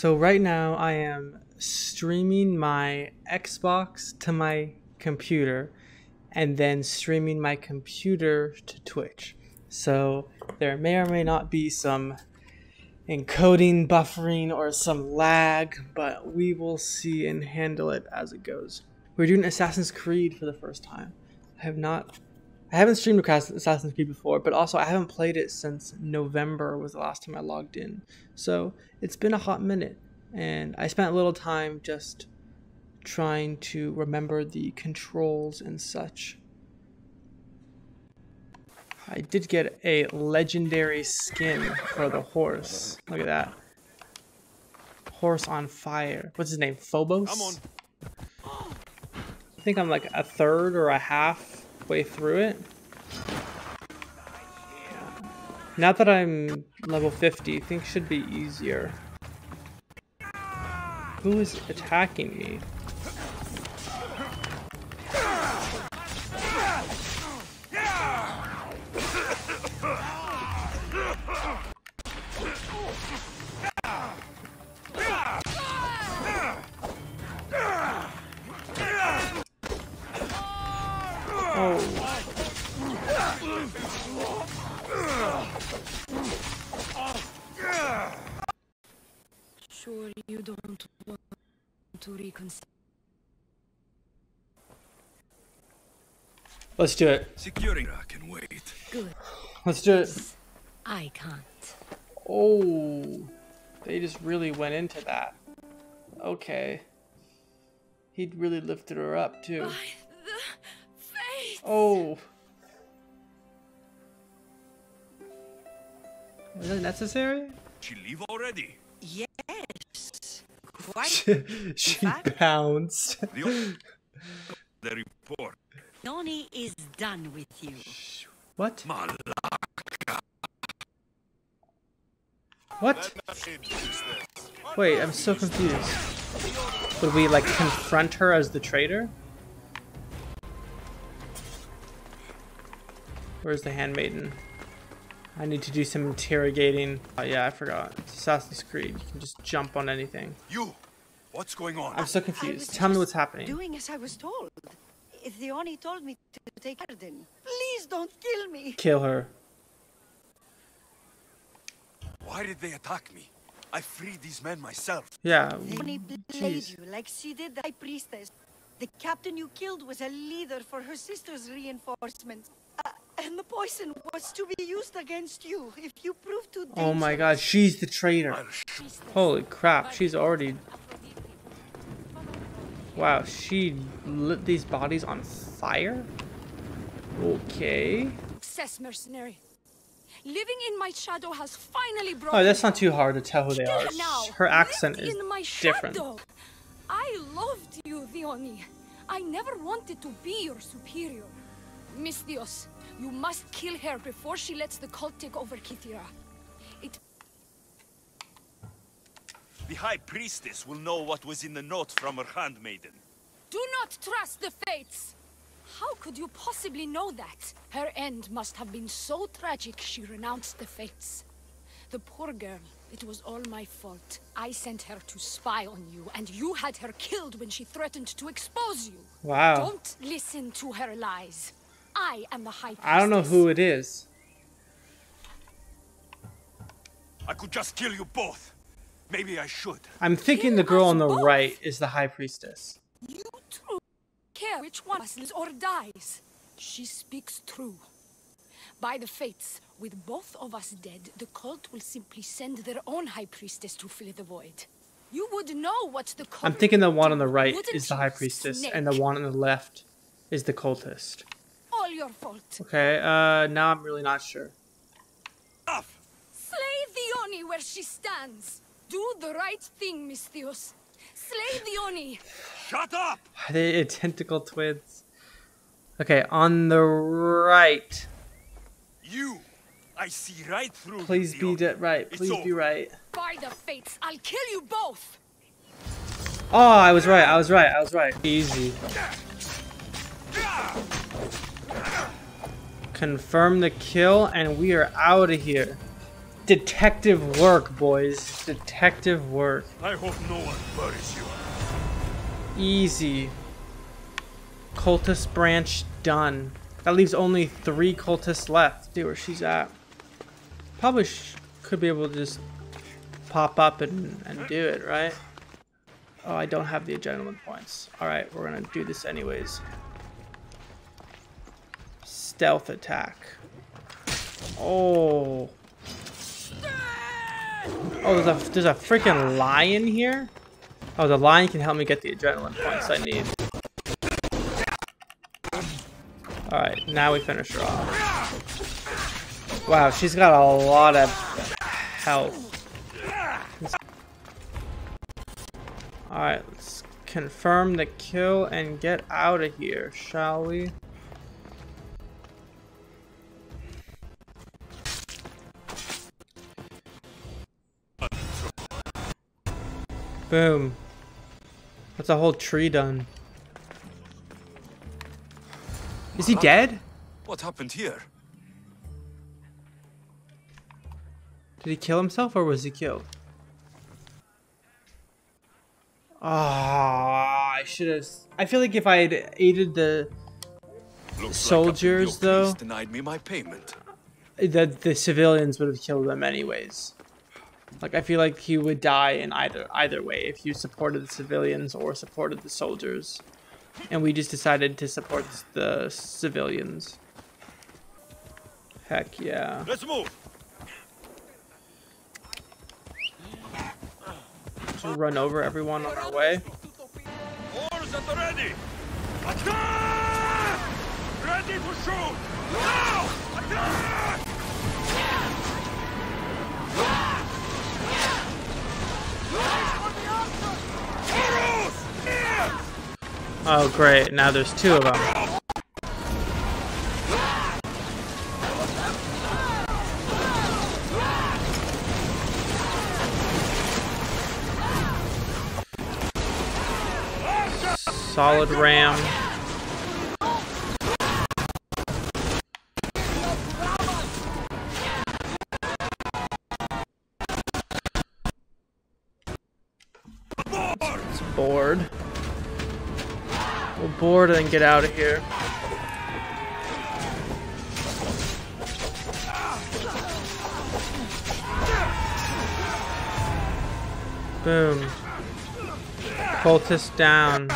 So right now I am streaming my Xbox to my computer and then streaming my computer to Twitch. So there may or may not be some encoding, buffering, or some lag, but we will see and handle it as it goes. We're doing Assassin's Creed for the first time. I have not I haven't streamed Assassin's Creed before, but also I haven't played it since November was the last time I logged in. So it's been a hot minute, and I spent a little time just trying to remember the controls and such. I did get a legendary skin for the horse. Look at that. Horse on fire. What's his name? Phobos? I think I'm like a third or a half way through it. Now that I'm level 50, I think should be easier. Who is attacking me? Let's do it. Securing I can wait. Good. Let's do it. I can't. Oh, they just really went into that. Okay. He'd really lifted her up too. By the faith. Oh. Is that necessary? She leave already? Yes. Quite. she she bounced. The, the report. Noni is done with you. What? Malaka. What? Wait, I'm so confused. Would we like confront her as the traitor? Where's the handmaiden? I need to do some interrogating. Oh yeah, I forgot. It's Assassin's Creed. You can just jump on anything. You! What's going on? I'm so confused. Tell me what's happening. Doing as I was told. If Theoni told me to take Arden. Please don't kill me. Kill her. Why did they attack me? I freed these men myself. Yeah. Theoni played you like she did the high priestess. The captain you killed was a leader for her sister's reinforcements. And the poison was to be used against you if you prove too dangerous. Oh my god, she's the traitor. Holy crap, she's already... Wow, she lit these bodies on fire? Okay. Success mercenary. Living in my shadow has finally brought Oh, that's not too hard to tell who they are. Her accent is different. I loved you, Theoni. I never wanted to be your superior. Misthios, you must kill her before she lets the cult take over Kythera. It The High Priestess will know what was in the note from her handmaiden. Do not trust the fates! How could you possibly know that? Her end must have been so tragic she renounced the fates. The poor girl, it was all my fault. I sent her to spy on you, and you had her killed when she threatened to expose you. Wow. Don't listen to her lies. I am the High Priestess. I don't know who it is. I could just kill you both. Maybe I should. I'm thinking Kill the girl on the both. right is the High Priestess. You two care which one of us lives or dies. She speaks true. By the fates, with both of us dead, the cult will simply send their own high priestess to fill the void. You would know what the cult I'm thinking the one on the right is the High Priestess, snake? and the one on the left is the cultist. All your fault. Okay, uh, now I'm really not sure. Off! Slay Theoni where she stands. Do the right thing, Misthios. Slay Theoni. Shut up! Are they identical twins? Okay, on the right. You! I see right through Please be Theoni. de- right. It's Please be over. right. By the fates, I'll kill you both. Oh, I was right. I was right. I was right. Easy. Confirm the kill, and we are out of here. detective work, boys. Detective work. I hope no one buries you. Easy. Cultist branch done. That leaves only three cultists left. See where she's at. Probably sh could be able to just pop up and, and do it, right? Oh, I don't have the adrenaline points. Alright, we're gonna do this anyways. Stealth attack. Oh. Oh, there's a, there's a freaking lion here? Oh, the lion can help me get the adrenaline points I need. Alright, now we finish her off. Wow, she's got a lot of health. Alright, let's confirm the kill and get out of here, shall we? Boom. That's a whole tree done. Is he dead? What happened here? Did he kill himself or was he killed? Ah, I should have. I feel like if I had aided the Looks Soldiers, like though? denied me my payment. the the civilians would have killed them anyways. Like I feel like he would die in either either way if you supported the civilians or supported the soldiers, and we just decided to support the civilians. Heck yeah! Let's move. Just run over everyone on our way. At the ready. Attack! Ready to shoot. Oh great! Now there's two of them. Solid ram. Board and get out of here. Boom. Cultist down.